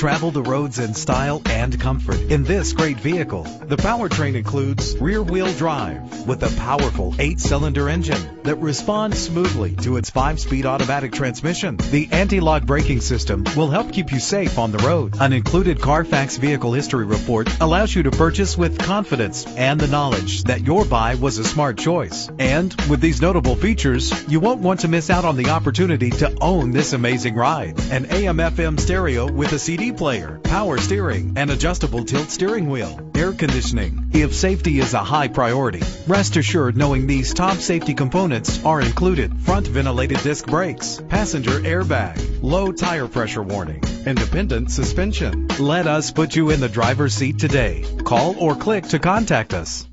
Travel the roads in style and comfort in this great vehicle. The powertrain includes rear wheel drive with a powerful eight cylinder engine that responds smoothly to its five speed automatic transmission. The anti lock braking system will help keep you safe on the road. An included Carfax vehicle history report allows you to purchase with confidence and the knowledge that your buy was a smart choice. And with these notable features, you won't want to miss out on the opportunity to own this amazing ride. An AM FM stereo with a CD player, power steering, and adjustable tilt steering wheel, air conditioning. If safety is a high priority, rest assured knowing these top safety components are included. Front ventilated disc brakes, passenger airbag, low tire pressure warning, independent suspension. Let us put you in the driver's seat today. Call or click to contact us.